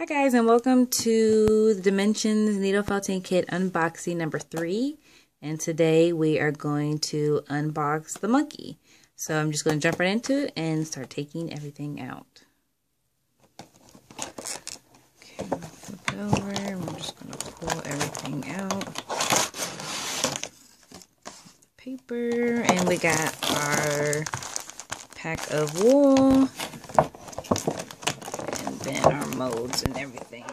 Hi guys and welcome to the Dimensions Needle Felting Kit unboxing number three. And today we are going to unbox the monkey. So I'm just going to jump right into it and start taking everything out. Okay, flip it over. I'm just going to pull everything out. Paper. And we got our pack of wool in our molds and everything.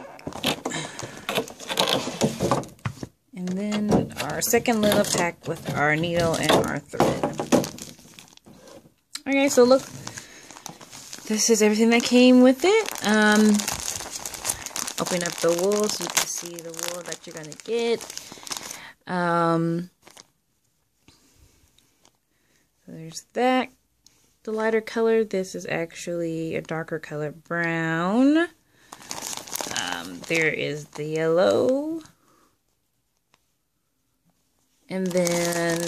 And then our second little pack with our needle and our thread. Okay, so look, this is everything that came with it. Um, open up the wool so you can see the wool that you're going to get. Um, there's that the lighter color. This is actually a darker color brown. Um, there is the yellow. And then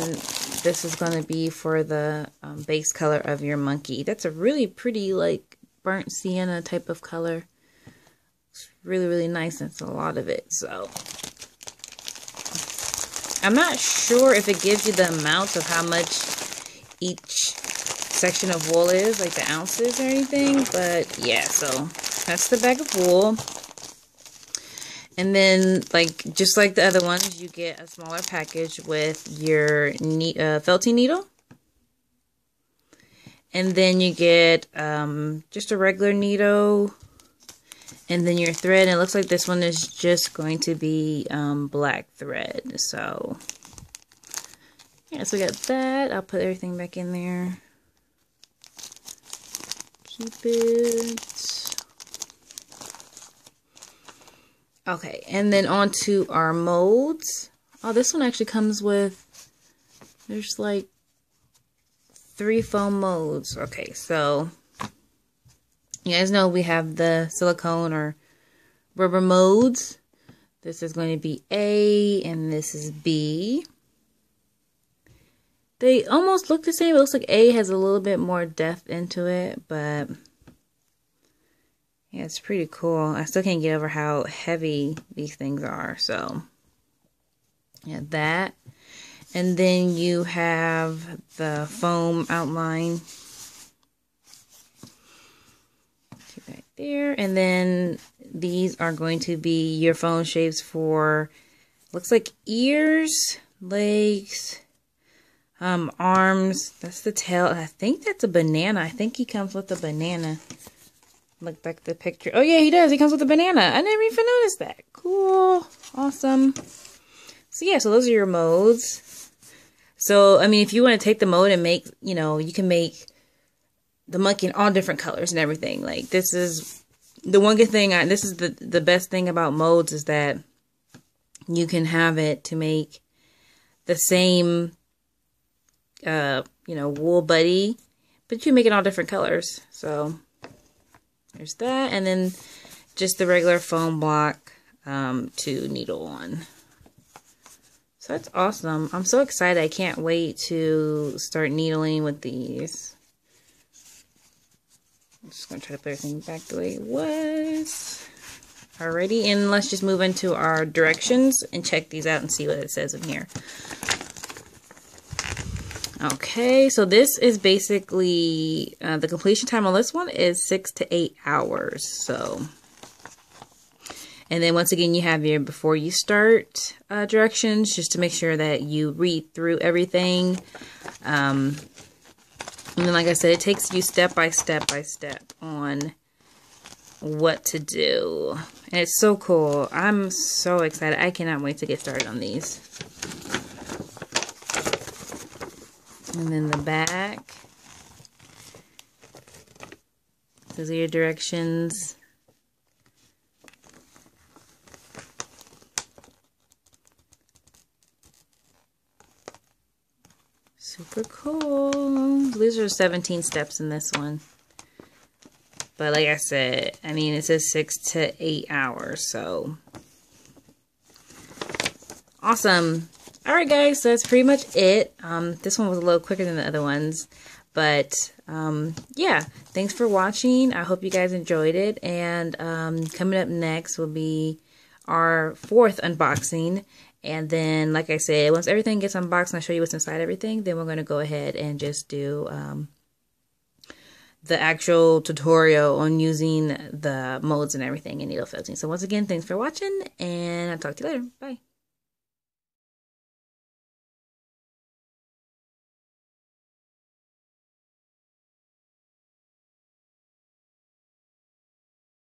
this is going to be for the um, base color of your monkey. That's a really pretty, like, burnt sienna type of color. It's really, really nice. And it's a lot of it, so. I'm not sure if it gives you the amount of how much each section of wool is, like the ounces or anything. But yeah, so that's the bag of wool. And then, like, just like the other ones, you get a smaller package with your ne uh, felting needle. And then you get um, just a regular needle. And then your thread. And it looks like this one is just going to be um, black thread. So, yeah, so we got that. I'll put everything back in there keep it. Okay, and then on to our molds. Oh, this one actually comes with, there's like three foam molds. Okay, so you guys know we have the silicone or rubber molds. This is going to be A and this is B. They almost look the same. It looks like A has a little bit more depth into it, but yeah, it's pretty cool. I still can't get over how heavy these things are. So yeah, that. And then you have the foam outline. Right there. And then these are going to be your foam shapes for, looks like ears, legs, um, arms. That's the tail. I think that's a banana. I think he comes with a banana. Look back the picture. Oh, yeah, he does. He comes with a banana. I never even noticed that. Cool. Awesome. So, yeah, so those are your modes. So, I mean, if you want to take the mode and make, you know, you can make the monkey in all different colors and everything. Like, this is the one good thing. I, this is the, the best thing about modes is that you can have it to make the same uh, you know, wool buddy. But you make it all different colors. So there's that. And then just the regular foam block um, to needle on. So that's awesome. I'm so excited. I can't wait to start needling with these. I'm just going to try to put everything back the way it was. Alrighty, and let's just move into our directions and check these out and see what it says in here. Okay, so this is basically, uh, the completion time on this one is six to eight hours. So, and then once again, you have your before you start uh, directions, just to make sure that you read through everything. Um, and then, like I said, it takes you step by step by step on what to do. And it's so cool. I'm so excited. I cannot wait to get started on these. And then the back. Those are your directions. Super cool. These are 17 steps in this one. But like I said, I mean, it says six to eight hours, so. Awesome. Alright guys, so that's pretty much it. Um, this one was a little quicker than the other ones. But um, yeah, thanks for watching. I hope you guys enjoyed it. And um, coming up next will be our fourth unboxing. And then, like I said, once everything gets unboxed and I show you what's inside everything, then we're going to go ahead and just do um, the actual tutorial on using the molds and everything in needle felting. So once again, thanks for watching, and I'll talk to you later. Bye.